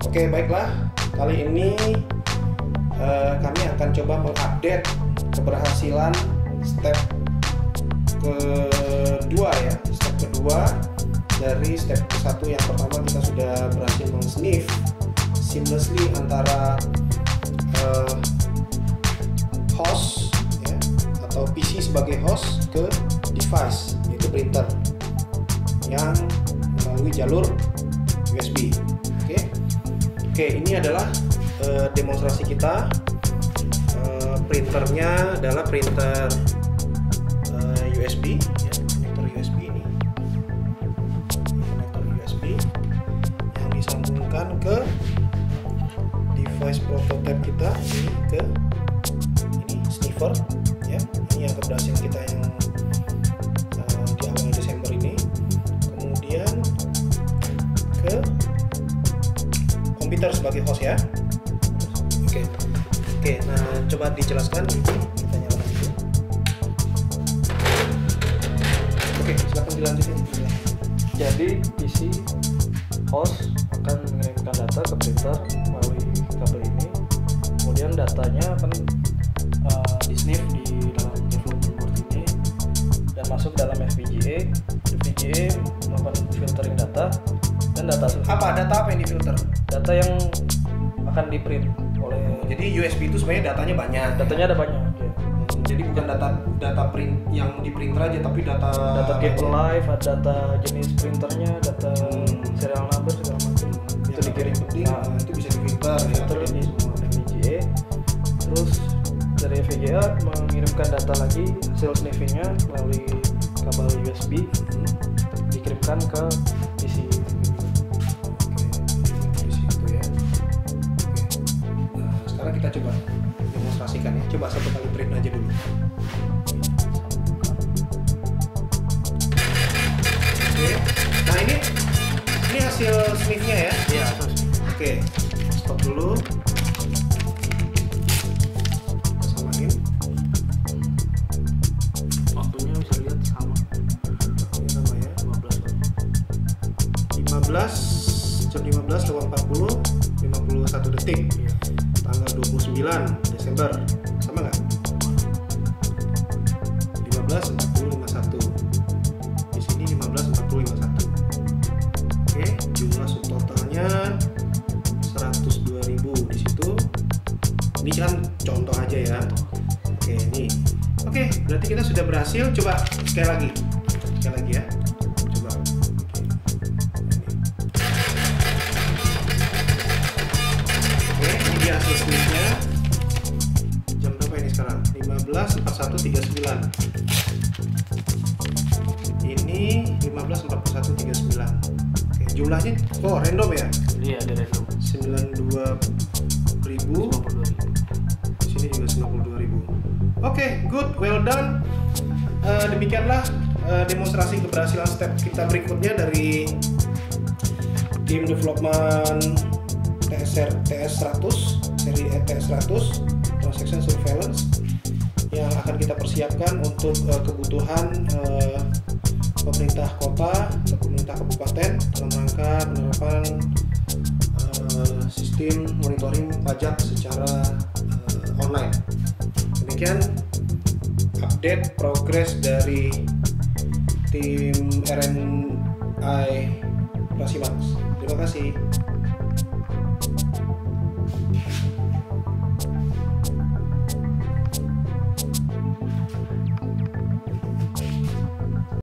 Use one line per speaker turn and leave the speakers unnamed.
Oke, baiklah. Kali ini eh, kami akan coba mengupdate keberhasilan step kedua ya. Step kedua dari step satu yang pertama kita sudah berhasil mengsniff seamlessly antara eh, host ya, atau PC sebagai host ke device yaitu printer yang melalui jalur USB. Oke, ini adalah eh, demonstrasi kita. Eh, printernya adalah printer eh, USB, ya, konektor USB ini, konektor USB yang disambungkan ke device prototype kita ini ke ini sniffer, ya. Ini yang keberhasilan kita yang sebagai host ya. Oke. Oke, nah coba dijelaskan kita nyalakan dulu. Oke, silakan dilanjutin.
Jadi PC host akan mengirimkan data ke printer melalui kabel ini. Kemudian datanya akan uh, di di masuk dalam FPGA. FPGA melakukan filtering data dan data
Apa data apa yang difilter?
data yang akan di print oleh
Jadi USB itu sebenarnya datanya banyak.
datanya ada banyak ya.
Hmm, Jadi bukan data data print yang di printer aja tapi data
data cable live, ada data jenis printernya, data
Hmm.
serial number segala macam
yang
itu dikirim
penting
Nah,
itu bisa ya.
filter di semua FPGA terus FPGA mengirimkan data lagi hasil sniffingnya melalui kabel USB dikirimkan ke PC
sekarang kita coba demonstrasikan ya. Coba satu kali print aja dulu. Oke. Nah ini ini hasil sniffnya ya.
iya terus
Oke. Stop dulu.
15
15 jam 15 lewat 40 51 detik.
Iya.
Tanggal 29 Desember. Sama nggak? 15 40 51 di sini 15 40 51 oke jumlah subtotalnya 102.000 di situ ini kan contoh aja ya. Oke ini. Oke berarti kita sudah berhasil. Coba sekali lagi. Sekali lagi ya 15.41.39. Ini 15.41.39. Oke, jumlahnya oh random ya?
iya ada random
92.000.
52
Di sini juga 92.000. Oke, good, well done. Eh, demikianlah eh, demonstrasi keberhasilan step kita berikutnya dari tim development TSR TS100 seri E ETS100 transaction surveillance yang akan kita persiapkan untuk eh, kebutuhan eh, pemerintah kota atau pemerintah kabupaten dalam rangka penerapan eh, sistem monitoring pajak secara eh, online. Demikian update progres dari tim RNI Rasimax. Terima kasih.